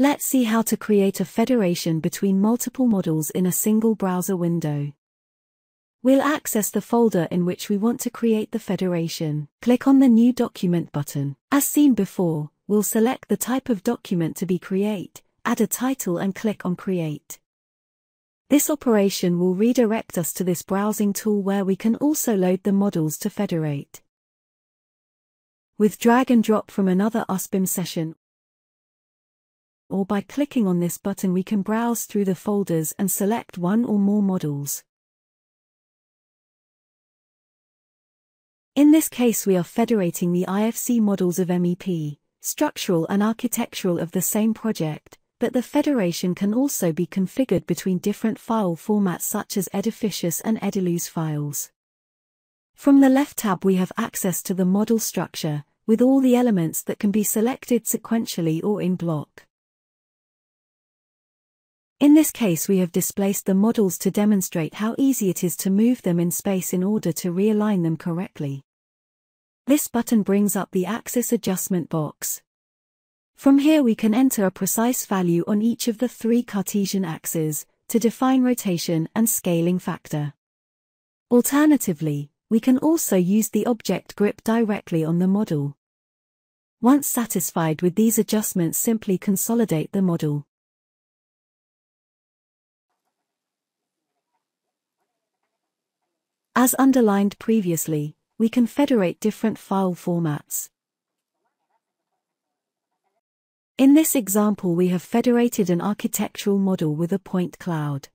Let's see how to create a federation between multiple models in a single browser window. We'll access the folder in which we want to create the federation. Click on the New Document button. As seen before, we'll select the type of document to be create, add a title and click on Create. This operation will redirect us to this browsing tool where we can also load the models to federate. With drag and drop from another usBIM session, or by clicking on this button we can browse through the folders and select one or more models. In this case we are federating the IFC models of MEP, structural and architectural of the same project, but the federation can also be configured between different file formats such as Edificius and Edilus files. From the left tab we have access to the model structure, with all the elements that can be selected sequentially or in block. In this case we have displaced the models to demonstrate how easy it is to move them in space in order to realign them correctly. This button brings up the axis adjustment box. From here we can enter a precise value on each of the three Cartesian axes, to define rotation and scaling factor. Alternatively, we can also use the object grip directly on the model. Once satisfied with these adjustments simply consolidate the model. As underlined previously, we can federate different file formats. In this example we have federated an architectural model with a point cloud.